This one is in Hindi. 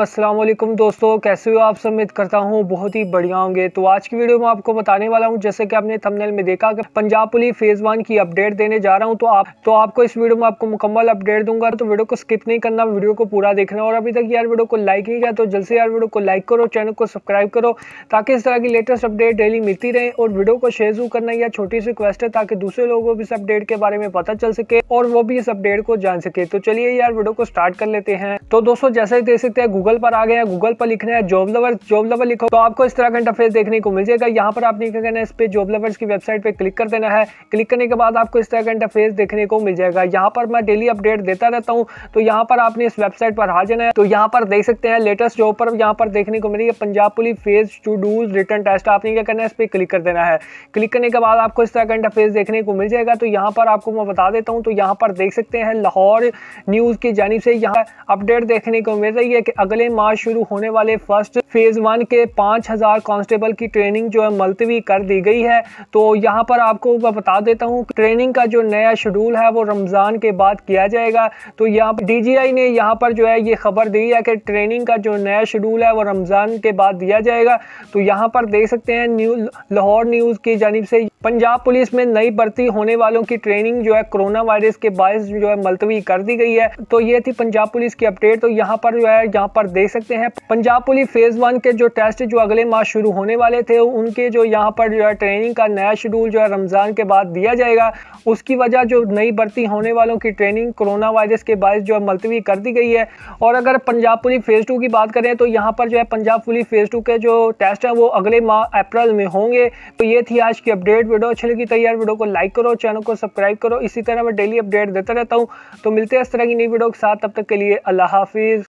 अस्सलाम वालेकुम दोस्तों, कैसे हो आप सब? उम्मीद करता हूँ बहुत ही बढ़िया होंगे। तो आज की वीडियो में आपको बताने वाला हूँ, जैसे कि आपने थंबनेल में देखा कि पंजाब पुलिस फ़ेज़ वन की अपडेट देने जा रहा हूँ तो आप तो आपको इस वीडियो में आपको मुकम्मल अपडेट दूँगा। तो वीडियो को स्किप नहीं करना, वीडियो को पूरा देखना। और अभी तक यार वीडियो को लाइक नहीं किया तो जल्द से यार वीडियो को लाइक करो चैनल को सब्सक्राइब करो, ताकि इस तरह की लेटेस्ट अपडेट डेली मिलती रहे और वीडियो को शेयर ज़रूर करना। या छोटी सी रिक्वेस्ट है, ताकि दूसरे लोगों को भी इस अपडेट के बारे में पता चल सके और वो भी इस अपडेट को जान सके। तो चलिए यार वीडियो को स्टार्ट कर लेते हैं। तो दोस्तों, जैसे ही देख सकते हैं गूगल पर आ गए गूगल पर लिखना है जॉब लवर जॉब लवर लिखो। तो आपको इस तरह का इंटरफेस देखने को मिल जाएगा। यहाँ पर आपने क्या करना है, इस पे जॉब लवर्स की वेबसाइट पे क्लिक कर देना है। क्लिक करने के बाद आपको इस तरह का इंटरफेस देखने को मिल जाएगा। यहाँ पर मैं डेली अपडेट देता रहता हूँ। तो यहाँ पर आपने इस वेबसाइट पर आ जाना है। तो यहाँ पर देख सकते हैं लेटेस्ट जॉब पर यहाँ पर देखने को मिलेगी पंजाब पुलिस फ़ेज़ टू डूज रिटर्न टेस्ट आपने क्या करना है, इस पर क्लिक कर देना है। क्लिक करने के बाद आपको इस तरह का इंटरफेस देखने को मिल जाएगा। तो यहाँ पर आपको मैं बता देता हूँ। तो यहाँ पर देख सकते हैं, लाहौर न्यूज़ की जानी से यहाँ अपडेट देखने को मिल रही है कि अगले माह शुरू होने वाले फ़र्स्ट फ़ेज़ वन के पाँच हज़ार कांस्टेबल की ट्रेनिंग जो है मुलतवी कर दी गई है। तो यहाँ पर आपको बता देता हूँ ट्रेनिंग का जो नया शेड्यूल है वो रमज़ान के बाद किया जाएगा। तो यहाँ डी ने यहाँ पर जो है ये खबर दी है कि ट्रेनिंग का जो नया शेड्यूल है वो रमज़ान के बाद दिया जाएगा। तो यहाँ पर देख सकते हैं, न्यू लाहौर न्यूज़ की जानब से पंजाब पुलिस में नई भर्ती होने वालों की ट्रेनिंग जो है कोरोना वायरस के बायस जो है मुलतवी कर दी गई है। तो ये थी पंजाब पुलिस की अपडेट तो यहाँ पर जो है, यहाँ पर देख सकते हैं, पंजाब पुलिस फ़ेज़ वन के जो टेस्ट जो अगले माह शुरू होने वाले थे, उनके जो यहाँ पर जो है ट्रेनिंग का नया शेड्यूल जो है रमज़ान के बाद दिया जाएगा। उसकी वजह जो नई भर्ती होने वालों की ट्रेनिंग कोरोना वायरस के बायस जो है मुलतवी कर दी गई है। और अगर पंजाब पुलिस फ़ेज़ टू की बात करें तो यहाँ पर जो है पंजाब पुलिस फ़ेज़ टू के जो टेस्ट हैं, वो अगले माह अप्रैल में होंगे। तो ये थी आज की अपडेट वीडियो। अच्छी लगी तैयार वीडियो को लाइक करो चैनल को सब्सक्राइब करो। इसी तरह मैं डेली अपडेट देता रहता हूँ। तो मिलते हैं इस तरह की नई वीडियो के साथ। तब तक के लिए अल्लाह हाफिज़।